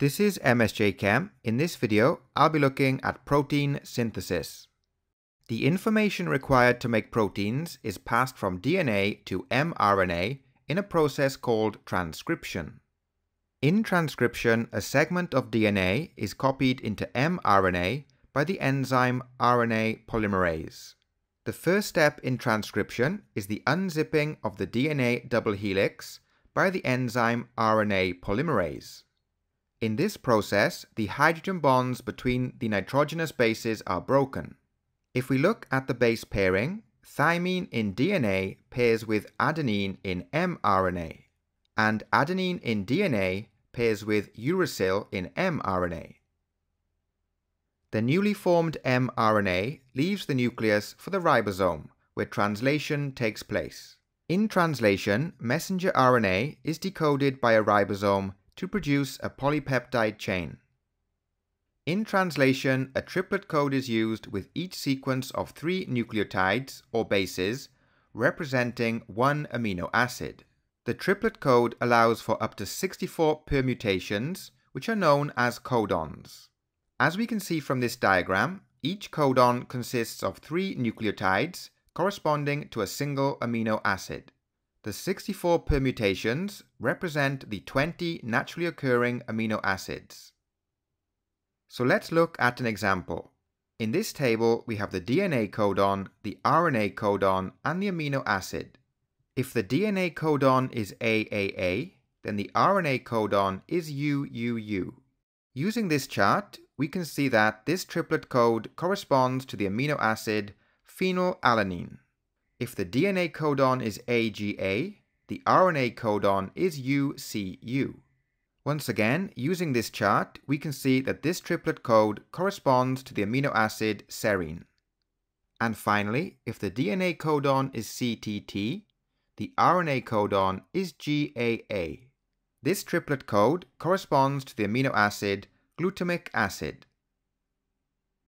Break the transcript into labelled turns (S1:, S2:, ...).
S1: This is MSJ Chem. In this video, I'll be looking at protein synthesis. The information required to make proteins is passed from DNA to mRNA in a process called transcription. In transcription, a segment of DNA is copied into mRNA by the enzyme RNA polymerase. The first step in transcription is the unzipping of the DNA double helix by the enzyme RNA polymerase. In this process, the hydrogen bonds between the nitrogenous bases are broken. If we look at the base pairing, thymine in DNA pairs with adenine in mRNA, and adenine in DNA pairs with uracil in mRNA. The newly formed mRNA leaves the nucleus for the ribosome, where translation takes place. In translation, messenger RNA is decoded by a ribosome to produce a polypeptide chain. In translation, a triplet code is used with each sequence of three nucleotides or bases representing one amino acid. The triplet code allows for up to 64 permutations, which are known as codons. As we can see from this diagram, each codon consists of three nucleotides corresponding to a single amino acid. The 64 permutations represent the 20 naturally occurring amino acids. So let's look at an example. In this table, we have the DNA codon, the RNA codon, and the amino acid. If the DNA codon is AAA, then the RNA codon is UUU. Using this chart, we can see that this triplet code corresponds to the amino acid phenylalanine. If the DNA codon is AGA, the RNA codon is UCU. Once again, using this chart, we can see that this triplet code corresponds to the amino acid serine. And finally, if the DNA codon is CTT, the RNA codon is GAA. This triplet code corresponds to the amino acid glutamic acid.